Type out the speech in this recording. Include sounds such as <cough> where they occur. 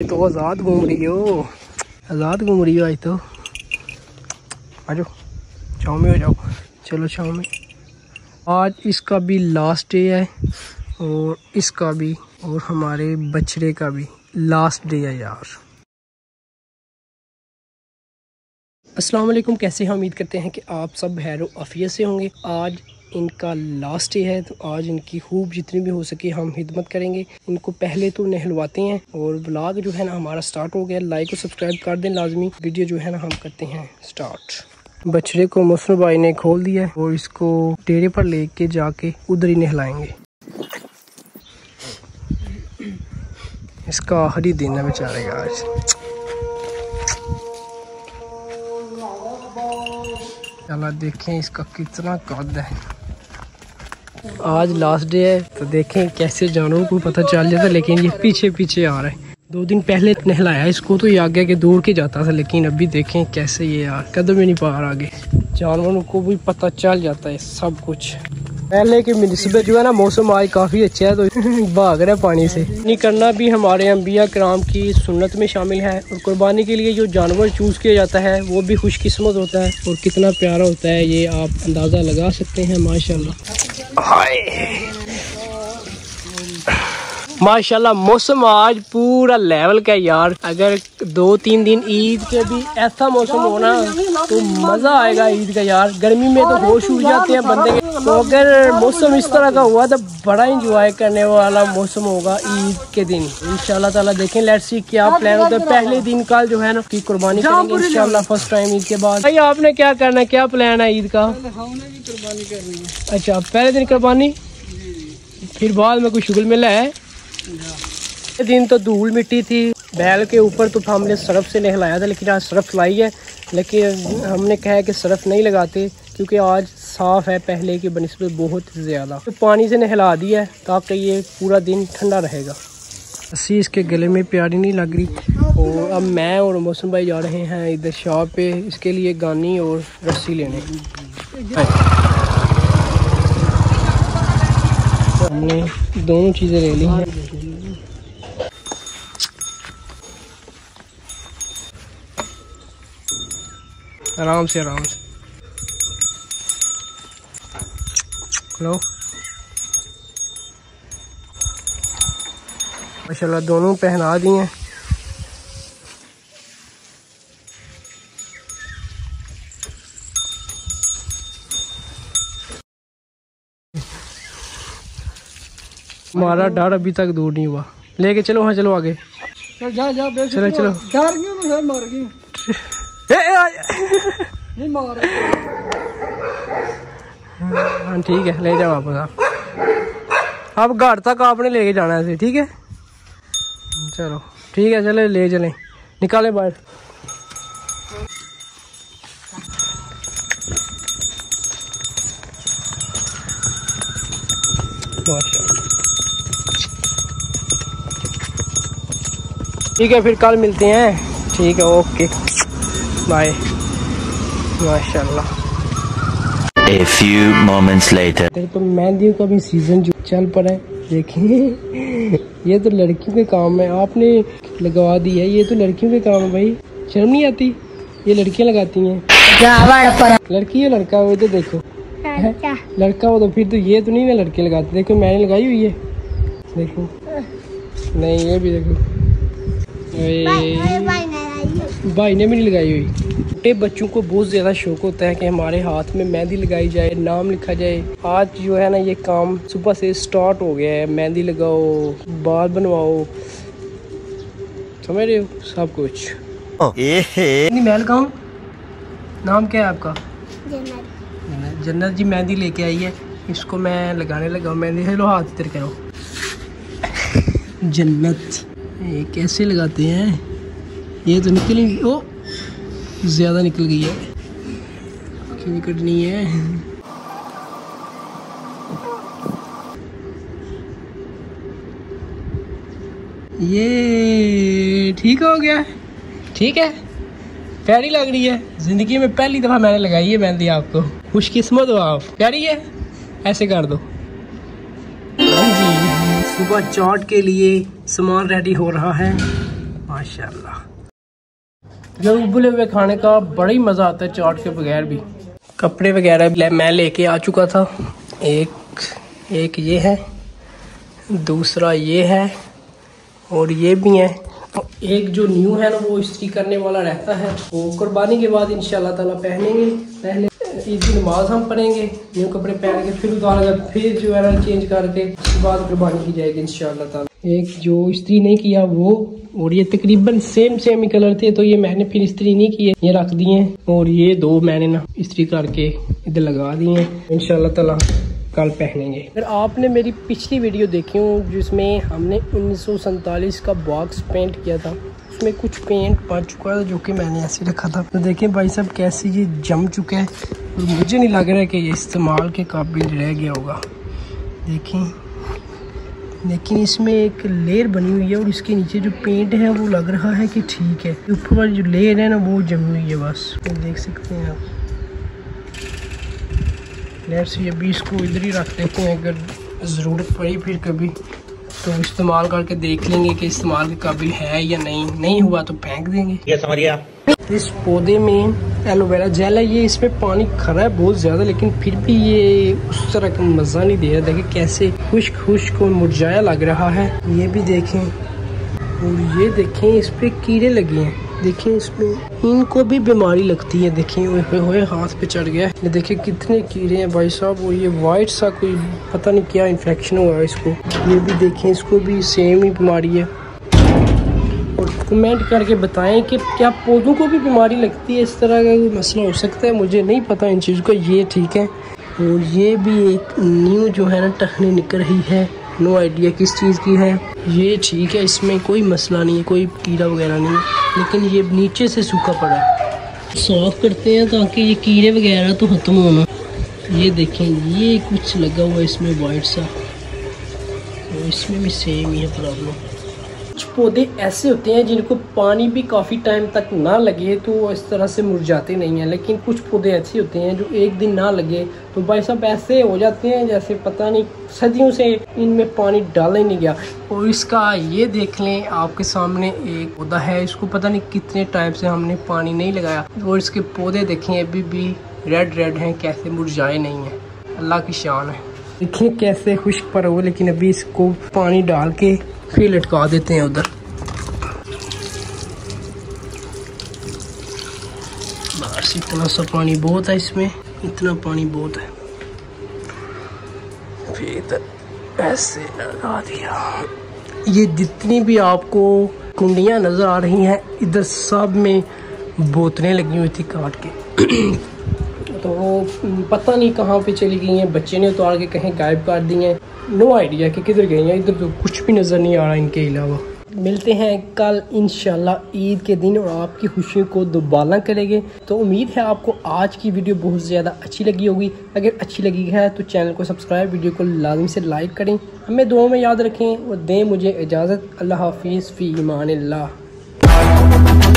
तो आज़ाद घूम रही हो। आज़ाद घूम रही हो आज तो। आ जाओ। छाँव में हो जाओ। चलो छाँव में। आज इसका भी लास्ट डे है और इसका भी और हमारे बछड़े का भी लास्ट डे है यार। अस्सलाम वालेकुम। कैसे हैं? उम्मीद करते हैं कि आप सब हैरो अफियत से होंगे। आज इनका लास्ट डे है तो आज इनकी खूब जितनी भी हो सके हम हिदमत करेंगे। इनको पहले तो नहलवाते हैं और ब्लॉग जो है ना हमारा स्टार्ट हो गया। लाइक और सब्सक्राइब कर दें लाजमी। वीडियो जो है ना हम करते हैं स्टार्ट बछड़े को मौसम भाई ने खोल दिया है और इसको डेरे पर लेके जाके उधर ही नहलाएँगे। इसका आखिरी दिन है बेचारे का आज। चला देखें इसका कितना कद है। आज लास्ट डे है तो देखें कैसे जानवरों को पता चल जाता लेकिन ये पीछे पीछे आ रहा है। दो दिन पहले नहलाया इसको तो ये आगे के दौड़ के जाता था, लेकिन अभी देखें कैसे ये यार कदम ही नहीं पा रहा आगे। जानवरों को भी पता चल जाता है सब कुछ। पहले के नस्बत जो है ना, मौसम आज काफ़ी अच्छा है तो <laughs> भाग रहा है पानी से। नहीं करना भी हमारे अम्बिया कराम की सुन्नत में शामिल है, और कुर्बानी के लिए जो जानवर चूज़ किया जाता है, वो भी खुशकिस्मत होता है, और कितना प्यारा होता है, ये आप अंदाज़ा लगा सकते हैं, माशाल्लाह। はい。माशाल्लाह मौसम आज पूरा लेवल का यार। अगर दो तीन दिन ईद के भी ऐसा मौसम होना तो मज़ा आएगा ईद का यार। गर्मी में तो होश उड़ जाते हैं बंदे। के तो अगर मौसम इस तरह का हुआ तो बड़ा इंजॉय करने वाला मौसम होगा ईद के दिन। इंशाल्लाह ताला देखें लेट्स सी क्या प्लान होता है। पहले दिन कल जो है ना की कुर्बानी करेंगे इंशाल्लाह फ़र्स्ट टाइम ईद के बाद। भाई आपने क्या करना है? क्या प्लान है ईद का? अच्छा पहले दिन कुर्बानी? फिर बाद में कोई शुगल मिला है? दिन तो धूल मिट्टी थी। बैल के ऊपर तो हमने सरफ से नहलाया था, लेकिन आज सरफ लाई है। लेकिन हमने कहा है कि सरफ नहीं लगाते, क्योंकि आज साफ़ है, पहले की बनस्बत बहुत ज़्यादा। तो पानी से नहला दिया है, ताकि ये पूरा दिन ठंडा रहेगा। रस्सी इसके गले में प्यारी नहीं लग रही। और अब मैं और मौसम भाई जा रहे हैं इधर शॉप पे। इसके लिए गानी और रस्सी लेने। हमने दोनों चीज़ें ले ली आराम से आराम से। हेलो? माशाल्लाह, दोनों पहना दिए हैं। हमारा डर अभी तक दूर नहीं हुआ। लेके चलो हाँ चलो आगे। जा जा चलो चलो। डर गई मर गई ए, ए, आ, नहीं मार हाँ। ठीक है ले जाओ वापस आप अब घर तक आपने लेके जाना है ठीक है? चलो ठीक है चले ले चलें। निकाले बाहर। ठीक है फिर कल मिलते हैं। ठीक है ओके। बाय माशाल्लाह। A few moments later. तो मेहंदियों का भी सीज़न जो चल पड़ा है देखिए। ये तो लड़कियों के काम है। आपने लगवा दी है। ये तो लड़कियों के काम है भाई। शर्म नहीं आती? ये लड़कियाँ लगाती हैं। लड़की है लड़का वो तो देखो। लड़का। हो तो फिर तो ये तो नहीं ना लड़के लगाते। देखो मैंने लगाई हुई है। देखो। नहीं ये भी देखो। भाई ने भी नहीं लगाई हुई। छोटे बच्चों को बहुत ज़्यादा शौक होता है कि हमारे हाथ में मेहंदी लगाई जाए नाम लिखा जाए। आज जो है ना ये काम सुबह से स्टार्ट हो गया है। मेहंदी लगाओ बाल बनवाओ। समझ रहे हो सब कुछ? महल का हूँ नाम क्या है आपका? जन्नत जन्नत जी मेहंदी लेके आई है। इसको मैं लगाने लगा मेहंदी हेलो हाथ इधर करो। जन्नत ये कैसे लगाते हैं? ये तो निकली ओ, ज़्यादा निकल गई है। क्यों कटनी है? ये ठीक हो गया। ठीक है। प्यारी लग रही है। ज़िंदगी में पहली दफ़ा मैंने लगाई है, मेहंदी आपको। खुशकिस्मत हो आप। प्यारी है? ऐसे कर दो। हाँ सुबह चाट के लिए सामान रेडी हो रहा है। माशाल्लाह। जो उबले हुए खाने का बड़ा ही मज़ा आता है चाट के बगैर भी। कपड़े वगैरह ले- मैं लेके आ चुका था। एक एक ये है, दूसरा ये है, और ये भी है। एक जो न्यू है ना, वो इस्त्री करने वाला रहता है। वो कुर्बानी के बाद इंशाल्लाह ताला पहनेंगे। पहले ईद की नमाज़ हम पढ़ेंगे न्यू कपड़े पहन के फिर उतार फिर जो है ना चेंज करके, उसके बाद कुर्बानी की जाएगी इंशाल्लाह ताला। एक जो इस्त्री नहीं किया, वो, और ये तकरीबन सेम सेम ही कलर थे तो ये मैंने फिर इस्त्री नहीं किए, ये रख दिए और ये दो मैंने ना इस्त्री करके इधर लगा दिए इंशाल्लाह ताला कल पहनेंगे। फिर आपने मेरी पिछली वीडियो देखी हो, जिसमें हमने उन्नीस का बॉक्स पेंट किया था, उसमें कुछ पेंट पड़ चुका है, जो कि मैंने ऐसे रखा था। तो देखें भाई साहब, कैसे ये जम चुका है मुझे नहीं लग रहा है कि ये इस्तेमाल के काबिल रह गया होगा। देखें। लेकिन इसमें एक लेयर बनी हुई है और इसके नीचे जो पेंट है वो लग रहा है कि ठीक है। ऊपर वाली जो लेयर है ना वो जमी हुई है बस। ये देख सकते हैं आप। लेट्स ये अभी इसको इधर ही रख देते हैं अगर ज़रूरत पड़ी फिर कभी तो इस्तेमाल करके देख लेंगे कि इस्तेमाल के काबिल है या नहीं। नहीं हुआ तो फेंक देंगे। ये समझिए आप। इस पौधे में एलोवेरा जेल है, ये इसमें पानी खरा है बहुत ज़्यादा, लेकिन फिर भी ये उस तरह का मज़ा नहीं दे रहा। देखिए कैसे खुश्क खुश्क और मुरझाया लग रहा है। ये भी देखें। और ये देखें, इस पे कीड़े लगे हैं। देखें इसमें, इनको भी बीमारी लगती है। देखें होए हाथ पे चढ़ गया। ये देखें कितने कीड़े हैं भाई साहब। और ये वाइट सा कोई, पता नहीं क्या इन्फेक्शन हुआ है इसको। ये भी देखें, इसको भी सेम ही बीमारी है। कमेंट करके बताएँ कि क्या पौधों को भी बीमारी लगती है? इस तरह का कोई मसला हो सकता है? मुझे नहीं पता इन चीज़ों का, ये ठीक है। और ये भी एक न्यू जो है ना टहनी निकल रही है। नो आइडिया किस चीज़ की है। ये ठीक है, इसमें कोई मसला नहीं है, कोई कीड़ा वगैरह नहीं है। लेकिन ये नीचे से सूखा पड़ा साफ़ करते हैं ताकि ये कीड़े वगैरह तो ख़त्म होना ये देखें, ये कुछ लगा हुआ है इसमें वाइट सा। और इसमें भी सेम ही है प्रॉब्लम कुछ पौधे ऐसे होते हैं जिनको पानी भी काफ़ी टाइम तक ना लगे तो इस तरह से मुरझाते नहीं हैं। लेकिन कुछ पौधे ऐसे होते हैं जो एक दिन ना लगे तो भाई साहब ऐसे हो जाते हैं जैसे पता नहीं सदियों से इनमें पानी डाला ही नहीं गया। और इसका ये देख लें, आपके सामने एक पौधा है, इसको पता नहीं कितने टाइम से हमने पानी नहीं लगाया। और इसके पौधे देखें, अभी भी रेड रेड हैं, कैसे मुरझाए नहीं हैं। अल्लाह की शान है। देखिए कैसे खुश्क पर हो, लेकिन अभी इसको पानी डाल के फिर लटका देते हैं उधर। बस, इतना सा पानी बहुत है इसमें, इतना पानी बहुत है। फिर इधर ऐसे लगा दिया। ये जितनी भी आपको कुंडियाँ नज़र आ रही हैं, इधर सब में बोतलें लगी हुई थी काट के। तो पता नहीं कहाँ पे चली गई हैं। बच्चे ने उतार के कहीं गायब कर दी हैं। नो आइडिया कि किधर गई हैं। इधर तो कुछ भी नज़र नहीं आ रहा इनके अलावा। मिलते हैं कल, इंशाल्लाह, ईद के दिन और आपकी खुशियों को दोबाला करेंगे। तो उम्मीद है आपको आज की वीडियो बहुत ज़्यादा अच्छी लगी होगी। अगर अच्छी लगी है तो चैनल को सब्सक्राइब, वीडियो को लाजमी से लाइक करें। हमें दुआ में याद रखें और दें मुझे इजाज़त। अल्लाह हाफिज़, फ़ी ईमान अल्लाह